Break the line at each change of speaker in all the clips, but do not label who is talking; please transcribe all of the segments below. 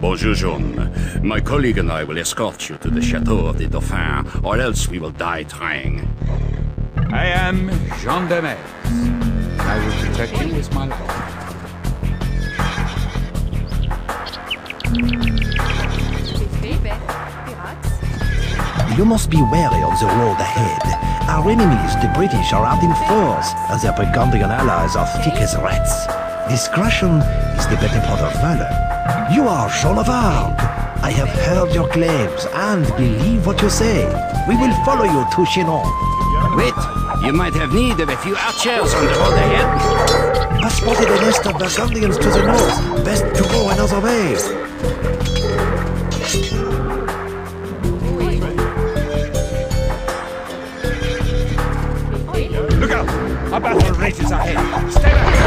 Bonjour, Jean. My colleague and I will escort you to the Chateau of the Dauphin, or else we will die trying.
I am Jean de Metz. I will protect you with my life.
You must be wary on the road ahead. Our enemies, the British, are out in force, and their Burgundian allies are thick as rats. Discretion is the better part of valor. You are Jean of Arc. I have heard your claims and believe what you say. We will follow you to Chinon.
Wait, you might have need of a few archers on the road ahead.
I spotted a nest of Burgundians to the north. Best to go another way.
Look out! A battle rages ahead. Stay back!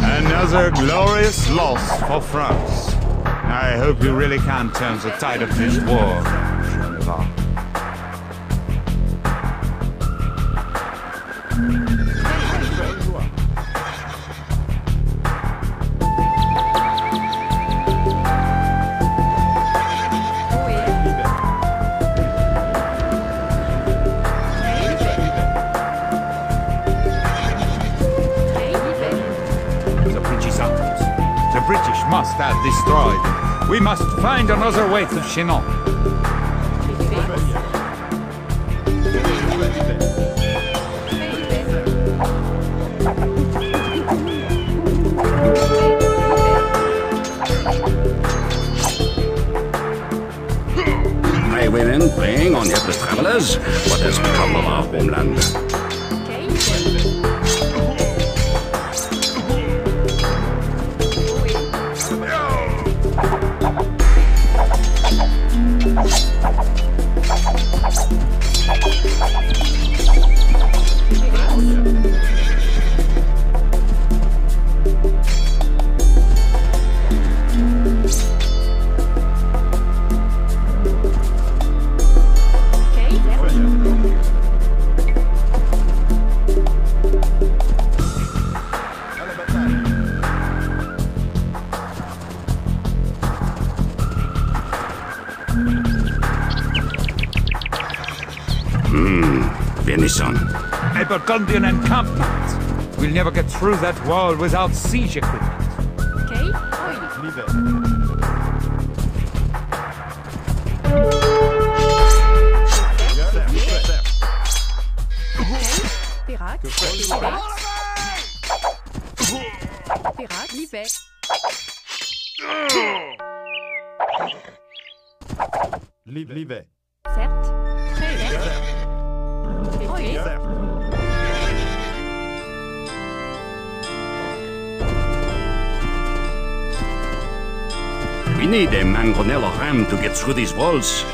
Another glorious loss for France. I hope you really can turn the tide of this war, destroyed. We must find another way to Chinon.
Hmm. Venison.
A Burgundian encampment. We'll never get through that wall without siege equipment.
okay leave it Livet.
Certes. Très bien. Fait.
We need a mangonel ram to get through these walls.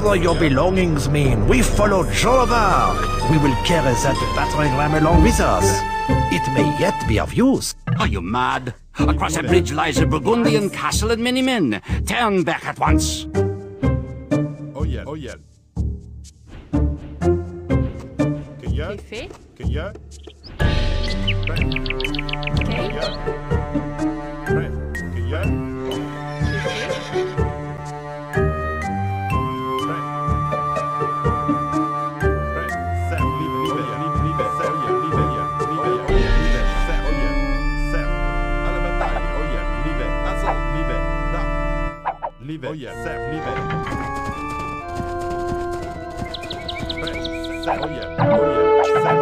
Gather your belongings, mean We follow Jean of Arc. We will carry that battering ram along with us. It may yet be of use.
Are you mad? Across a bridge lies a Burgundian castle and many men. Turn back at once.
Oh yeah, oh yeah. Kun je?
C'est fait.
Liebe. Oh yeah. Sef. Liebe. Press. Sef. Oh yeah. Oh yeah. Sef.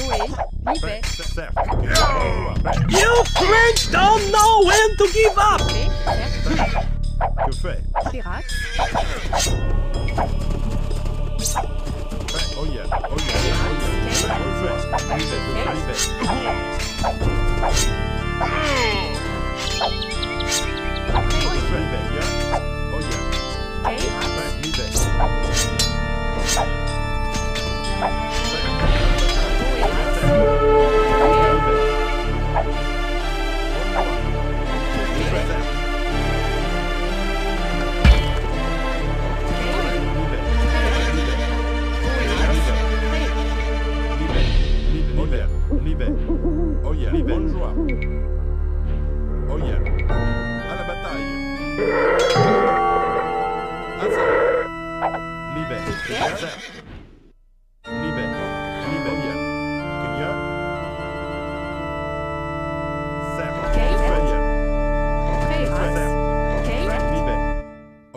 Ohé. Libé.
Sef. Sef. Press.
You French don't know when to give up!
Fé. Cercle.
Que fait?
Férax.
Press. Oh yeah. Oh yeah. Oh yeah. Que fait? Liebe. Que fait?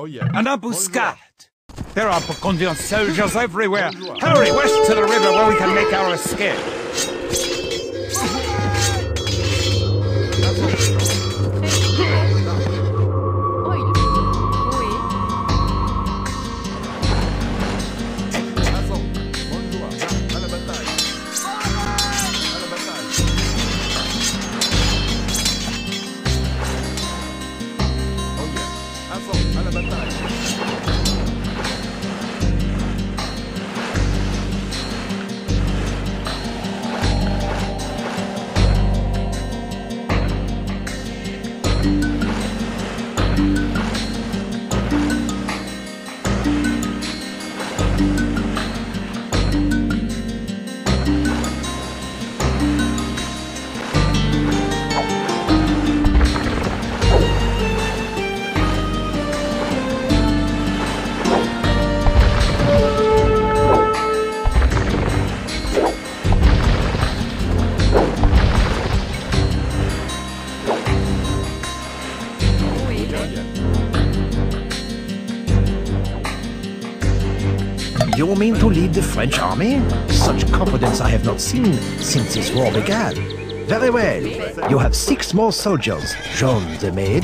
Yeah.
An ambuscade! Oh, there are Burgundian soldiers everywhere. Hurry west to the river where we can make our escape.
You mean to lead the French army? Such confidence I have not seen since this war began. Very well. You have six more soldiers. Jean the maid.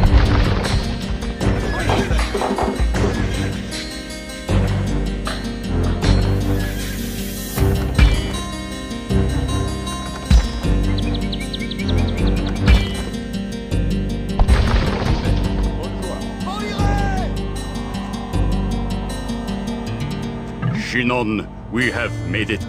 We have made it.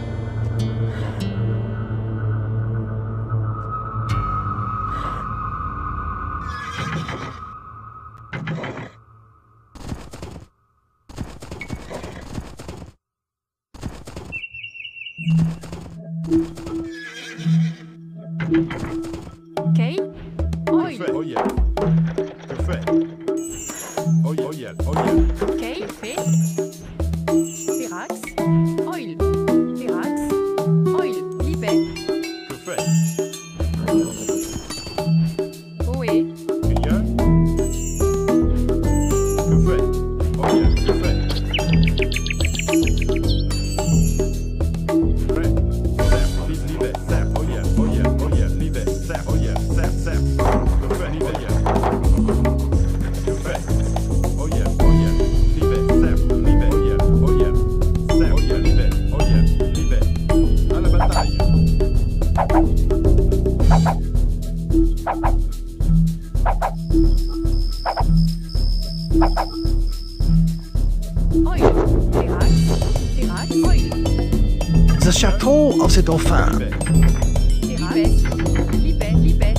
The chateau of the Dauphin.
Libet. Libet.